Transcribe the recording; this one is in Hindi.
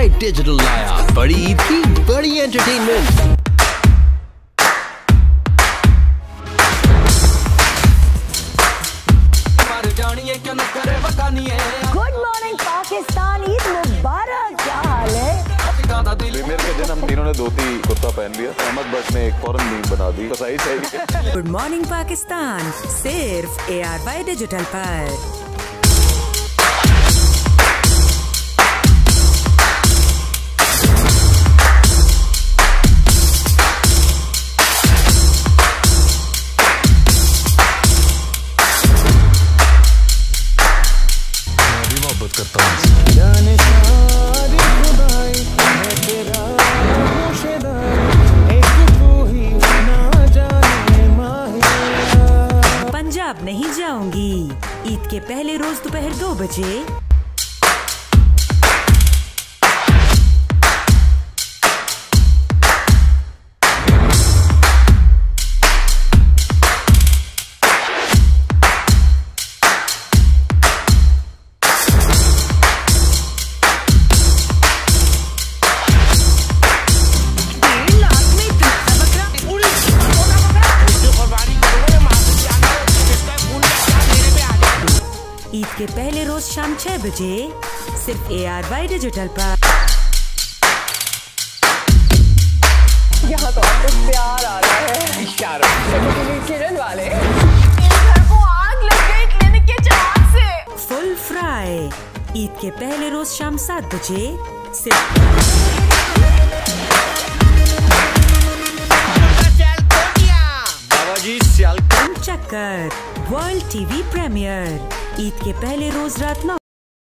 वाई डिजिटल लाया बड़ी ईद की बड़ी entertainment good morning Pakistan Eid मुबारक क्या हाल है? प्रीमियर के दिन हम तीनों ने धोती कुर्ता पहन लिया अहमद भट्ट ने एक फॉरन मीम बना दी तो सही सही गुड मॉर्निंग पाकिस्तान सिर्फ़ ए आर वाई डिजिटल पर। पंजाब नहीं जाऊँगी। ईद के पहले रोज दोपहर दो बजे ईद के पहले रोज शाम छह बजे सिर्फ़ ए आर वाई डिजिटल पर। यहाँ तो आपको प्यार आ रहा है। इशारों किरण वाले। घर को आग लग गई क्लिनिक के चिराग से। फुल फ्राई ईद के पहले रोज शाम सात बजे सिर्फ़ चक्कर। वर्ल्ड टीवी प्रीमियर ईद के पहले रोज रात नौ